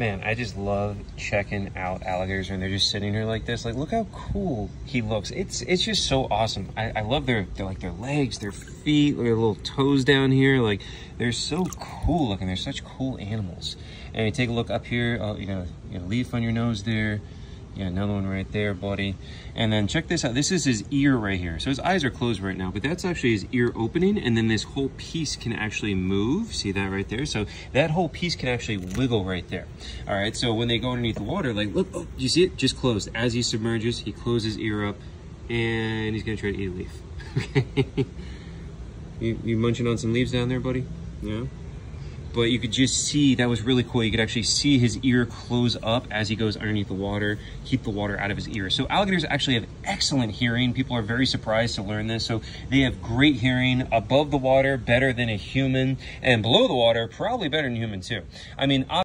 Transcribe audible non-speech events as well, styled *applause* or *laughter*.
Man, I just love checking out alligators when they're just sitting here like this. Like, look how cool he looks. It's it's just so awesome. I, I love their, their like their legs, their feet, their little toes down here. Like, they're so cool looking. They're such cool animals. And you take a look up here. Uh, you got a leaf on your nose there. Yeah, another one right there, buddy. And then check this out. This is his ear right here. So his eyes are closed right now, but that's actually his ear opening. And then this whole piece can actually move. See that right there? So that whole piece can actually wiggle right there. All right, so when they go underneath the water, like, look, oh, you see it? Just closed. As he submerges, he closes his ear up and he's gonna try to eat a leaf. *laughs* okay. You, you munching on some leaves down there, buddy? Yeah but you could just see that was really cool. You could actually see his ear close up as he goes underneath the water, keep the water out of his ear. So alligators actually have excellent hearing. People are very surprised to learn this. So they have great hearing above the water, better than a human, and below the water, probably better than human too. I mean,